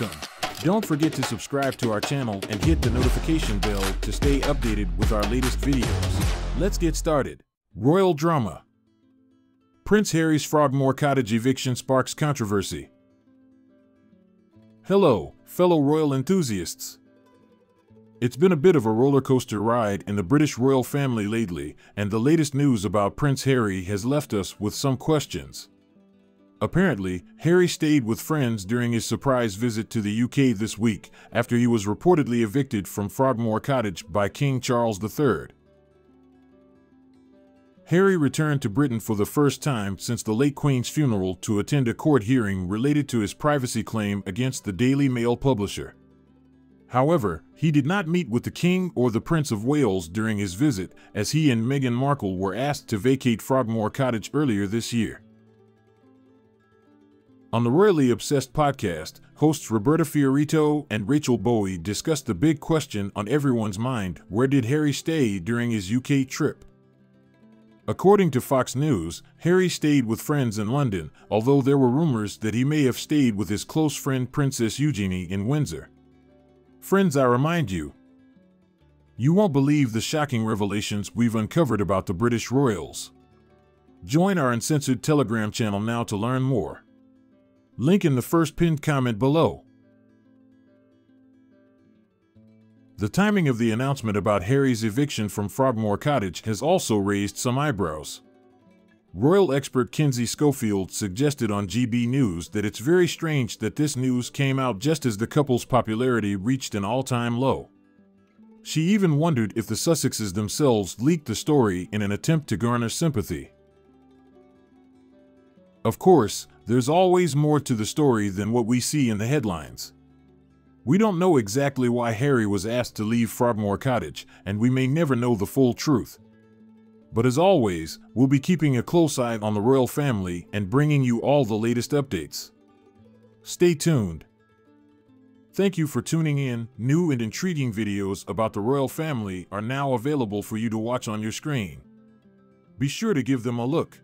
Welcome. Don't forget to subscribe to our channel and hit the notification bell to stay updated with our latest videos. Let's get started. Royal Drama Prince Harry's Frogmore Cottage eviction sparks controversy. Hello, fellow royal enthusiasts. It's been a bit of a roller coaster ride in the British royal family lately, and the latest news about Prince Harry has left us with some questions. Apparently, Harry stayed with friends during his surprise visit to the UK this week after he was reportedly evicted from Frogmore Cottage by King Charles III. Harry returned to Britain for the first time since the late Queen's funeral to attend a court hearing related to his privacy claim against the Daily Mail publisher. However, he did not meet with the King or the Prince of Wales during his visit, as he and Meghan Markle were asked to vacate Frogmore Cottage earlier this year. On the Royally Obsessed podcast, hosts Roberta Fiorito and Rachel Bowie discussed the big question on everyone's mind where did Harry stay during his UK trip? According to Fox News, Harry stayed with friends in London, although there were rumors that he may have stayed with his close friend Princess Eugenie in Windsor. Friends, I remind you, you won't believe the shocking revelations we've uncovered about the British royals. Join our uncensored Telegram channel now to learn more. Link in the first pinned comment below. The timing of the announcement about Harry's eviction from Frogmore Cottage has also raised some eyebrows. Royal expert Kinsey Schofield suggested on GB News that it's very strange that this news came out just as the couple's popularity reached an all time low. She even wondered if the Sussexes themselves leaked the story in an attempt to garner sympathy. Of course, there's always more to the story than what we see in the headlines. We don't know exactly why Harry was asked to leave Frogmore Cottage, and we may never know the full truth. But as always, we'll be keeping a close eye on the royal family and bringing you all the latest updates. Stay tuned. Thank you for tuning in. New and intriguing videos about the royal family are now available for you to watch on your screen. Be sure to give them a look.